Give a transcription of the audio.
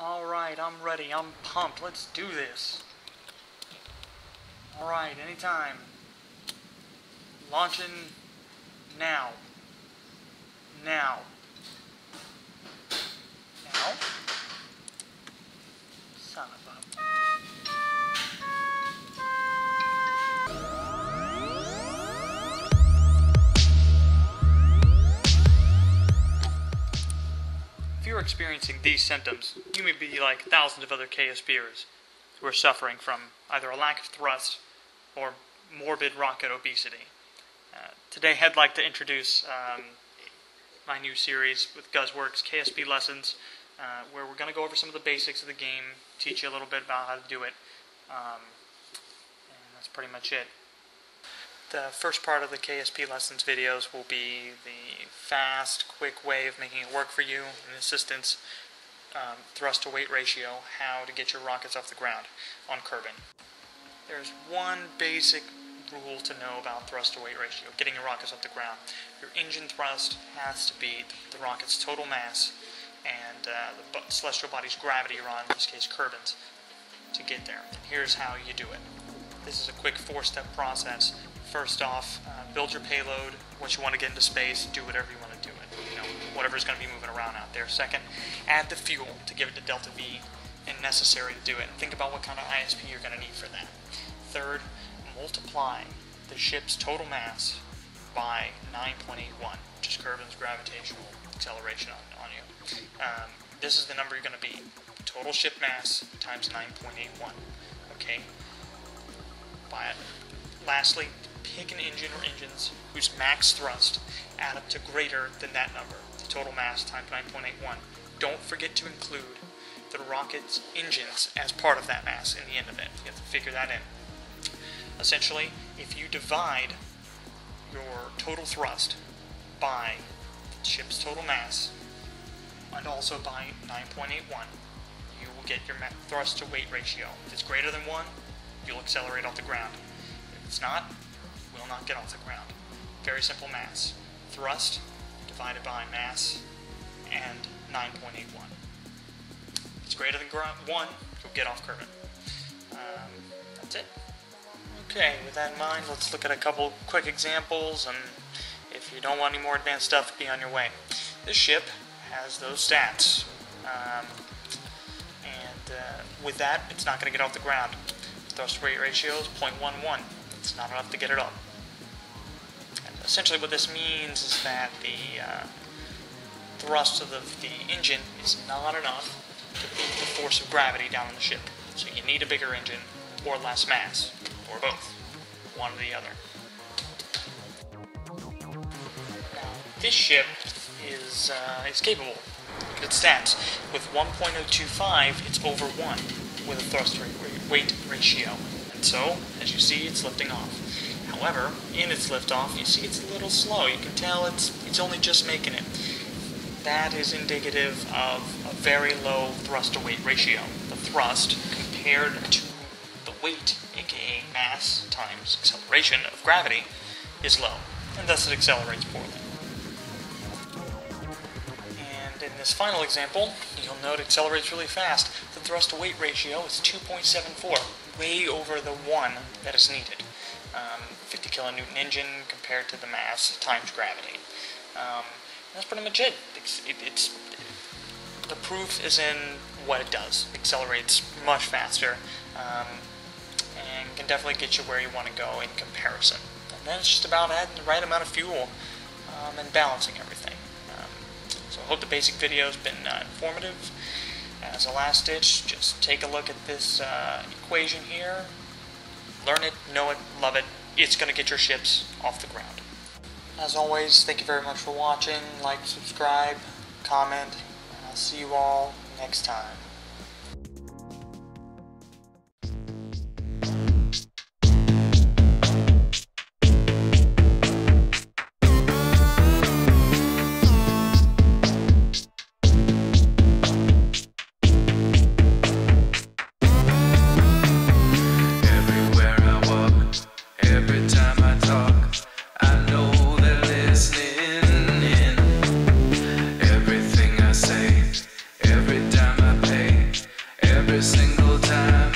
Alright, I'm ready. I'm pumped. Let's do this. Alright, anytime. Launching now. Now. Now. Experiencing these symptoms, you may be like thousands of other KSPers who are suffering from either a lack of thrust or morbid rocket obesity. Uh, today, I'd like to introduce um, my new series with GuzWorks KSP Lessons, uh, where we're going to go over some of the basics of the game, teach you a little bit about how to do it, um, and that's pretty much it. The first part of the KSP Lessons videos will be the fast, quick way of making it work for you, and assistance, um, thrust to weight ratio, how to get your rockets off the ground on Kerbin. There's one basic rule to know about thrust to weight ratio, getting your rockets off the ground. Your engine thrust has to be the rocket's total mass and uh, the celestial body's gravity around, in this case Kerbin's, to get there. And here's how you do it. This is a quick four-step process. First off, uh, build your payload. Once you want to get into space, do whatever you want to do it. You know, whatever's going to be moving around out there. Second, add the fuel to give it the delta V and necessary to do it. And think about what kind of ISP you're going to need for that. Third, multiply the ship's total mass by 9.81, which is Kerbin's gravitational acceleration on, on you. Um, this is the number you're going to be. Total ship mass times 9.81. Okay? Lastly, pick an engine or engines whose max thrust add up to greater than that number, the total mass times 9.81. Don't forget to include the rocket's engines as part of that mass in the end of it. You have to figure that in. Essentially, if you divide your total thrust by the ship's total mass and also by 9.81, you will get your thrust to weight ratio. If it's greater than 1, you'll accelerate off the ground. If it's not, will not get off the ground. Very simple maths. Thrust divided by mass and 9.81. If it's greater than 1, you'll get off Kerbin. Um, that's it. Okay, with that in mind, let's look at a couple quick examples, and if you don't want any more advanced stuff, be on your way. This ship has those stats, um, and uh, with that, it's not going to get off the ground. Thrust weight ratio is 0.11. It's not enough to get it up. And essentially, what this means is that the uh, thrust of the, the engine is not enough to beat the force of gravity down on the ship. So you need a bigger engine or less mass, or both, one or the other. Now, this ship is uh, is capable. Look at its stats. With 1.025, it's over 1 with a thrust weight ratio. And so, as you see, it's lifting off. However, in its liftoff, you see it's a little slow. You can tell it's it's only just making it. That is indicative of a very low thrust to weight ratio. The thrust compared to the weight, aka mass times acceleration of gravity, is low, and thus it accelerates poorly. In this final example, you'll note it accelerates really fast. The thrust to weight ratio is 2.74, way over the 1 that is needed. Um, 50 kilonewton engine compared to the mass times gravity. Um, that's pretty much it. It's, it. It's the proof is in what it does. It accelerates much faster, um, and can definitely get you where you want to go in comparison. And then it's just about adding the right amount of fuel um, and balancing everything. Hope the basic video has been uh, informative. As a last ditch, just take a look at this uh, equation here. Learn it, know it, love it. It's going to get your ships off the ground. As always, thank you very much for watching. Like, subscribe, comment, and I'll see you all next time. Every single time.